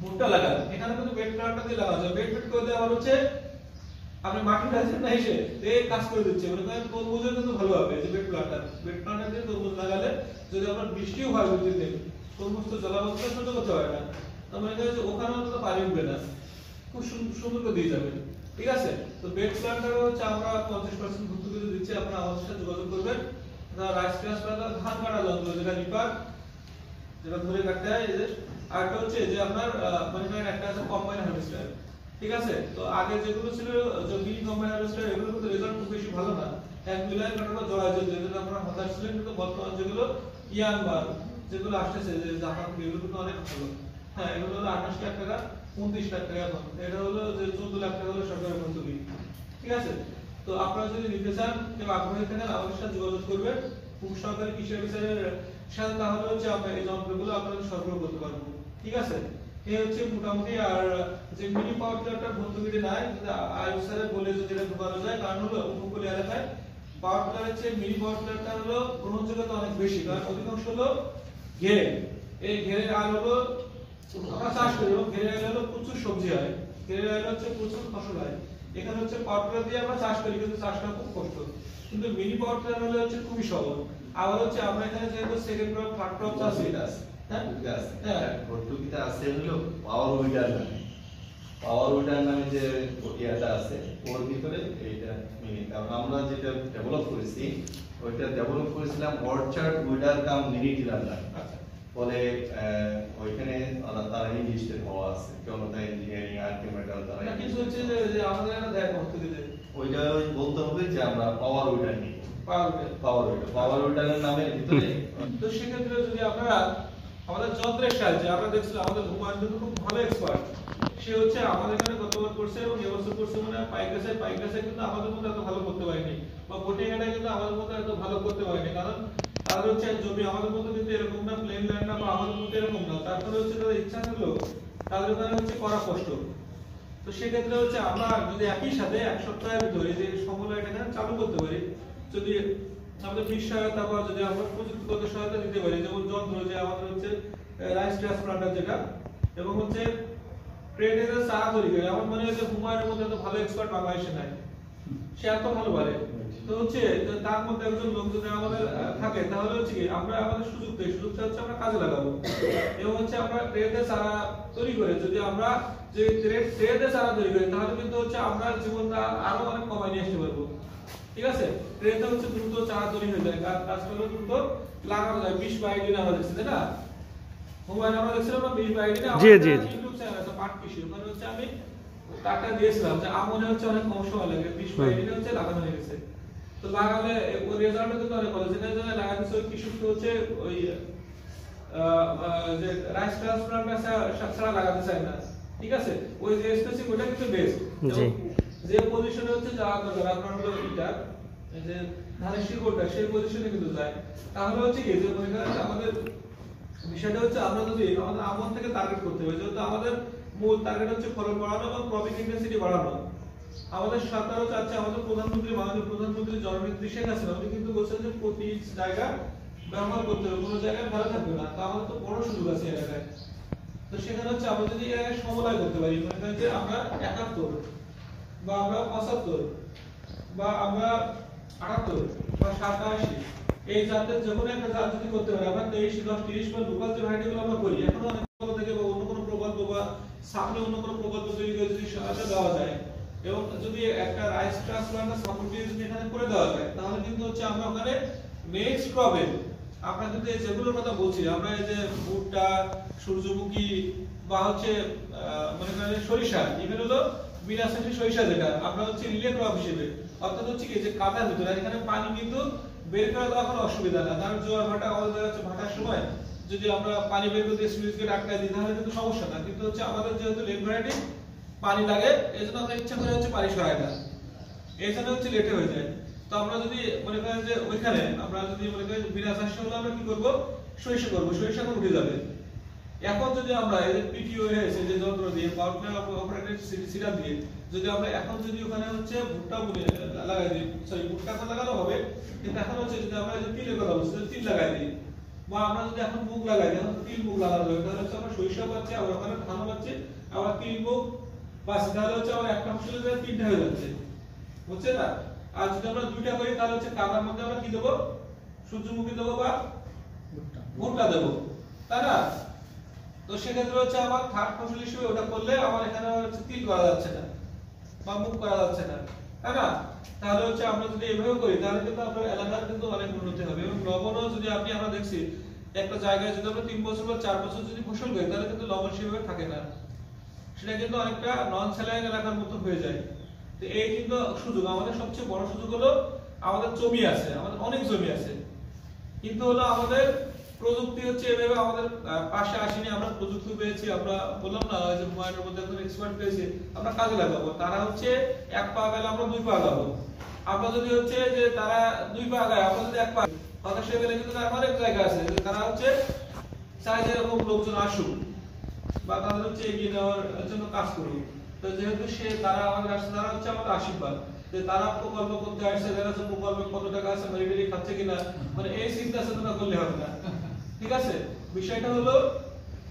ভুট্টা লাগান। এখানে কিন্তু বেড প্লান্টার দিয়ে লাগানো যায় বেড বেড করে আবার হচ্ছে, আপনি মাটি ঢালছেন না এসে এ কাজ করে দিচ্ছে। মনে করেন তরমুজের কিন্তু ভালো হবে যে বেড প্লান্টার বেড প্লান্টার দিয়ে তরমুজ লাগালে যদি আপনার বৃষ্টিও হয় বৃষ্টিতে তরমুজ তো জলাবদ্ধতা সহ্য করতে পারে না। তো মনে যে ওখানে অন্তত পানি উঠবে না। খুব সুন- সুন্দর করে দিয়ে যাবে ঠিক আছে? তো বেড প্লান্টার হচ্ছে আমরা পঞ্চাশ পার্সেন্ট ভর্তুকি দিচ্ছি। আপনারা আমাদের সাথে যোগাযোগ করবেন। রাইস ক্লাস ধান কাটা যন্ত্র, যেটা রিপার যেটা ধরে কাটতে হয়, এই যে আরেকটা হচ্ছে যে আপনার মনে করেন একটা আছে কম্বাইন হারভেস্টার ঠিক আছে? তো আগে যেগুলো ছিল, যে মিনি কম্বাইন হারভেস্টার এগুলো কিন্তু রেজাল্ট খুব বেশি ভালো না। এক লাইন কাটানো জড়া যেত যেগুলো আপনারা হতাশ ছিলেন, কিন্তু বর্তমান যেগুলো ইয়াং বা যেগুলো আসতেছে, যে জাপান এগুলো কিন্তু অনেক ভালো। হ্যাঁ এগুলো হলো আঠাশ লাখ টাকা, উনত্রিশ লাখ টাকা এখন এটা হলো যে চোদ্দ লাখ টাকা হলো সরকারের ভর্তুকি ঠিক আছে? তো আপনারা যদি নিতে চান, কেউ আগ্রহী থাকেন, আমাদের সাথে যোগাযোগ করবেন। খুব সরকারি কৃষি অফিসারের সাথে, তাহলে হচ্ছে আমরা এই যন্ত্রগুলো আপনাদের সরবরাহ করতে পারব। ঠিক আছে? এই হচ্ছে মোটামুটি আর যে মিনি পাওয়ার টিলারটা ভর্তুকিতে নাই কিন্তু আয়ু স্যারে বলে যদি এটা ঢোকানো যায়, কারণ হলো উপকূল এলাকায় পাওয়ার টিলার হচ্ছে মিনি পাওয়ার টিলারটা হলো গ্রহণযোগ্যতা অনেক বেশি, কারণ অধিকাংশ হলো ঘেরে। এই ঘেরে আর হলো, আমরা চাষ করি, এবং ঘেরে আইলে হলো প্রচুর সবজি হয়। ঘেরে আইলে হচ্ছে প্রচুর ফসল হয়। এখানে হচ্ছে পাওয়ার টিলার দিয়ে আমরা চাষ করি, কিন্তু চাষটা খুব কষ্ট। কিন্তু মিনি পাওয়ার টিলার হলে হচ্ছে খুবই সহজ। আবার হচ্ছে আমরা এখানে যেহেতু সেকেন্ড ক্রপ থার্ড ক্রপ চাষ করি হ্যাঁ হ্যাঁ আছে হলো পাওয়ার উইডার নামে পাওয়ার উইডার নামে যে প্রক্রিয়াটা আছে ওর ভিতরে এইটা মিনি। কারণ আমরা যেটা ডেভেলপ করেছি ওইটা ডেভেলপ করেছিলাম অর্চার্ড উইডার কাম মিনি আচ্ছা। ফলে ওইখানে তারা ইংলিশের হওয়া আছে। জনতা ইঞ্জিনিয়ারিং আর্কিমেটাল তারা কিছু হচ্ছে যে আমাদের দেয় ভর্তুকিতে ওইটা বলতে হবে যে আমরা পাওয়ার উইডার নিই পাওয়ার টিলার পাওয়ার উইডার পাওয়ার উইডারের নামের ভিতরে তো সেক্ষেত্রে যদি আপনারা আমাদের যন্ত্রের সাহায্যে, আমরা দেখছিলাম আমাদের হুমায়ুন কিন্তু খুব ভালো এক্সপার্ট সে হচ্ছে আমাদের এখানে গতবার করছে এবং এবছর করছে মানে পাইক গাছে পাইক গাছে কিন্তু আমাদের মতো এত ভালো করতে পারেনি। বা বোটিং এটা কিন্তু আমাদের মতো এত ভালো করতে পারেনি। কারণ তাদের হচ্ছে জমি, আমাদের মতো কিন্তু এরকম না প্লেন ল্যান্ড না বা আমাদের মতো এরকম না। তারপরে হচ্ছে তাদের ইচ্ছা থাকলেও তাদের ওখানে হচ্ছে করা কষ্ট। তো সেক্ষেত্রে হচ্ছে আমরা যদি একই সাথে এক সপ্তাহের ভিতরে যে এখানে চালু করতে পারি, যদি আমাদের বীজ সহায়তা বা যদি আমরা প্রযুক্তিগত সহায়তা দিতে পারি, যেমন যন্ত্র যে আমাদের হচ্ছে রাইস ট্রান্সপ্লান্টার যেটা, এবং হচ্ছে ট্রেডের চারা তৈরি করে। আমার মনে হয় যে হুমায়ুনের মধ্যে এত ভালো এক্সপার্ট বাংলাদেশে নাই। সে এত ভালো পারে। তো হচ্ছে তার মধ্যে একজন লোক যদি আমাদের থাকে, তাহলে হচ্ছে কি, আমরা আমাদের সুযোগ দেই। সুযোগটা হচ্ছে আমরা কাজে লাগাবো। এবং হচ্ছে আমরা ট্রেডে চারা তৈরি করে। যদি আমরা যে ট্রেড ট্রেডে চারা তৈরি করি, তাহলে কিন্তু হচ্ছে আমরা জীবনটা আরও অনেক কমাই নিয়ে আসতে পারব। ঠিক আছে? ট্রেডে হচ্ছে দ্রুত চারা তৈরি হয়ে যায়। কাজ করলে দ্রুত লাগানো যায়। বিশ বাইশ দিন আমরা দেখছি তাই না? মোবাইল আমরা দেখছিলাম না বিশ বাইশ দিনে জি, জি, জি। ইউটিউব চ্যানেল আছে পাট কৃষি ওখানে হচ্ছে আমি টাকা দিয়েছিলাম যে আমনে হচ্ছে অনেক কম সময় লাগে। বিশ বাইশ দিনে হচ্ছে লাগানো হয়ে গেছে। তো লাগালে ওই রেজাল্ট কিন্তু অনেক ভালো। যেখানে লাগাচ্ছে ওই কৃষক তো হচ্ছে ওই যে রাইস ট্রান্সপ্লান্ট ছাড়া লাগাতে চায় না। ঠিক আছে? ওই যে স্পেসিফিক ওটা কিন্তু বেস্ট জি। যে পজিশনে হচ্ছে যাওয়া দরকার আপনার হলো এটা যে ধানের শিকড়টা, সেই পজিশনে কিন্তু যায়। তাহলে হচ্ছে কি, যে মনে করেন আমাদের বিষয়টা হচ্ছে আমরা যদি আমাদের আমন থেকে টার্গেট করতে হবে যেহেতু আমাদের মূল টার্গেট হচ্ছে ফলন বাড়ানো এবং প্রফিট ইন্টেন্সিটি বাড়ানো। আমাদের সরকারও চাচ্ছে, আমাদের প্রধানমন্ত্রী, মাননীয় প্রধানমন্ত্রী জননেত্রী শেখ হাসিনা, উনি কিন্তু বলছেন যে প্রতি জায়গা ব্যবহার করতে হবে, কোনো জায়গায় ভালো থাকবে না। তা আমাদের তো বড় সুযোগ আছে এলাকায় তো সেখানে হচ্ছে আমরা যদি এলাকায় সমলয় করতে পারি, মনে করেন যে আমরা একাত্তর। বা আমরা পঁচাত্তর, বা আমরা আটাত্তর, বা সাতাশি, এই জাতের যে কোনো একটা জাত যদি করতে পারি, আমরা তেইশ, দশ, তিরিশ বা লোকাল যে ভ্যারাইটি গুলো আমরা করি, এখনও অনেক থেকে বা অন্য কোনো প্রকল্প বা সামনে অন্য কোনো প্রকল্প তৈরি করে যদি সহায়তা দেওয়া যায়, এবং যদি একটা রাইস ট্রান্সপ্লান্টার সাপোর্ট দিয়ে যদি এখানে করে দেওয়া যায়, তাহলে কিন্তু হচ্ছে আমরা ওখানে নেক্সট ক্রপে আমরা কিন্তু যেগুলোর কথা বলছি, আমরা এই যে ভুট্টা, সূর্যমুখী বা হচ্ছে মনে করেন সরিষা এগুলো বিলাসী সরিষা যেটা হচ্ছে রিলে ক্রপ হিসেবে। অর্থাৎ হচ্ছে কি যে কাদার ভিতরে এখানে পানি কিন্তু বের করে দেওয়া কোনো অসুবিধা না। কারণ জোয়ার ভাটা দেখা যাচ্ছে ভাটার সময়। যদি আমরা পানি বের করতে দিই, তাহলে কিন্তু সমস্যা না। কিন্তু হচ্ছে আমাদের যেহেতু পানি লাগে, এই জন্য আমরা ইচ্ছা করে হচ্ছে পানি সরাই না। এই জন্য হচ্ছে লেটে হয়ে যায়। তো আমরা যদি মনে করেন যে ওইখানে, আমরা যদি মনে করেন আমরা কি করব? সরিষা করব। সরিষা উঠে যাবে। এখন যদি আমরা এই যে পিটিও হয়েছে যে যন্ত্র দিয়ে পাওয়ার অপারেটেড সিরাপ দিয়ে যদি আমরা এখন যদি ওখানে হচ্ছে ভুট্টা লাগাই দিই সরি ভুট্টা এখন লাগানো হবে কিন্তু এখন হচ্ছে যদি আমরা যে তিলের কথা বলছি তিল লাগাই দিই। বা আমরা যদি এখন মুগ লাগাই দিই তিল মুগ লাগানো হবে তাহলে হচ্ছে আমরা সরিষা পাচ্ছি আবার ওখানে ধান পাচ্ছি আবার তিল মুগ পাচ্ছি তাহলে হচ্ছে আমার একটা ফসলের জায়গায় তিনটা হয়ে যাচ্ছে। বুঝছে না? আর যদি আমরা দুইটা করি তাহলে হচ্ছে কাদার মধ্যে আমরা কি দেবো? সূর্যমুখী দেবো বা ভুট্টা দেবো। তাই না? তো সেক্ষেত্রে হচ্ছে আমার থার্ড ফসল হিসেবে ওটা করলে আমার এখানে হচ্ছে তিল করা যাচ্ছে না বা মুখ করা যাচ্ছে না, তাই না? তাহলে হচ্ছে আমরা যদি এভাবে করি, তাহলে কিন্তু আপনার এলাকার কিন্তু অনেক উন্নতি হবে এবং লবণও যদি আপনি, আমরা দেখছি একটা জায়গায় যদি আমরা তিন বছর বা চার বছর যদি ফসল করি, তাহলে কিন্তু লবণ সেভাবে থাকে না। সেটা কিন্তু অনেকটা নন স্যালাইন এলাকার মতো হয়ে যায়। তো এই কিন্তু সুযোগ, আমাদের সবচেয়ে বড় সুযোগ হলো আমাদের জমি আছে, আমাদের অনেক জমি আছে। কিন্তু হলো আমাদের প্রযুক্তি হচ্ছে এভাবে আমাদের পাশে আসেনি, আমরা প্রযুক্তি পেয়েছি, আমরা বললাম না যে মোবাইলের মধ্যে এখন এক্সপার্ট পেয়েছি, আমরা কাজে লাগাবো। তারা হচ্ছে এক পা গেলে আমরা দুই পা লাগাবো। আমরা যদি হচ্ছে যে তারা দুই পা গায় আমরা যদি এক পা হতাশ হয়ে গেলে কিন্তু তার অনেক জায়গা আছে। তারা হচ্ছে চায় যে এরকম লোকজন আসুক, বা তাদের হচ্ছে এগিয়ে নেওয়ার জন্য কাজ করুক, তো যেহেতু সে, তারা আমাদের আসছে, তারা হচ্ছে আমাদের আশীর্বাদ। যে তারা প্রকল্প করতে আসছে যাচ্ছে প্রকল্পে কত টাকা আছে মেরি মেরি খাচ্ছে কিনা মানে এই চিন্তা চেতনা করলে হবে না। ঠিক আছে? বিষয়টা হলো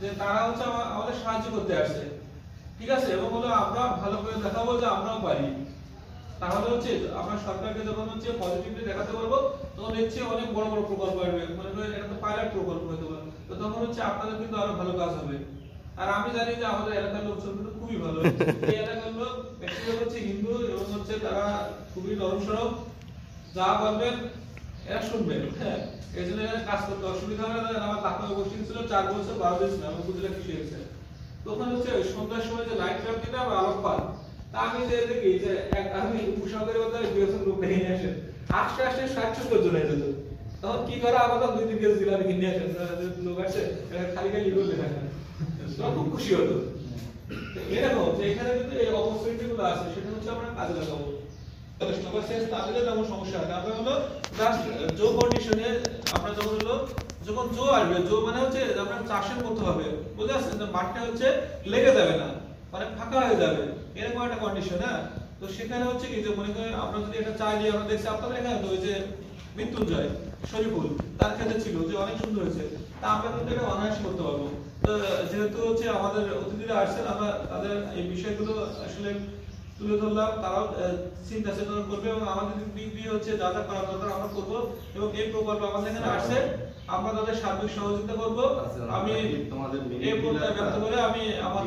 যে তারা হচ্ছে আমাদের সাহায্য করতে আসছে। ঠিক আছে? এবং হলো আমরা ভালো করে দেখাবো যে আমরাও পারি। তাহলে হচ্ছে আমরা সরকারকে যখন হচ্ছে পজিটিভলি দেখাতে পারব, তখন চেয়ে অনেক বড় বড় প্রকল্প আসবে। মনে করেন এটা তো পাইলট প্রকল্প হতে পারে। তো তখন হচ্ছে আপনাদের কিন্তু আরও ভালো কাজ হবে। আর আমি জানি যে আমাদের এলাকার লোকজন কিন্তু খুবই ভালো। এই এলাকার লোক ম্যাক্সিমাম হচ্ছে হিন্দু এবং হচ্ছে তারা খুবই নরম সরব। যা বলবেন এরা শুনবেন হ্যাঁ এই জন্য কাজ করতে অসুবিধা হবে না, আমার পোস্টিং ছিল, চার বছর বারো দিন ছিলাম উপজেলা কৃষি হয়েছে তো ওখানে হচ্ছে সন্ধ্যার সময় যে লাইট হবে আলোক পান তা আমি যে দেখি যে আমি বছর লোক নিয়ে আসে। আস্তে আস্তে ষাট জন যেত। তখন কি করে আমাদের দুই তিন কেজি লোক আসে খালি খালি করলে তখন খুব খুশি হতো। এরকম যে এখানে কিন্তু এই অপরচুনিটি গুলো আছে সেটা হচ্ছে আমরা কাজে লাগাবো। মানে মানে হয়ে শরীফুল, তার ক্ষেত্রে ছিল যে অনেক সুন্দর হয়েছে। তা আমরা কিন্তু অনায়াস করতে পারব। তো যেহেতু হচ্ছে আমাদের অতিথিরা আসছেন, আমরা তাদের এই বিষয়গুলো আসলে তুলে ধরলাম তারাও চিন্তা চেতনা করবে এবং আমাদের দিক দিয়ে হচ্ছে যা যা করার দরকার আমরা করব এবং এই প্রকল্প আমাদের এখানে আসছে। আমরা তাদের সার্বিক সহযোগিতা করব। আমি তোমাদের এই প্রত্যয় ব্যক্ত করে আমি আমার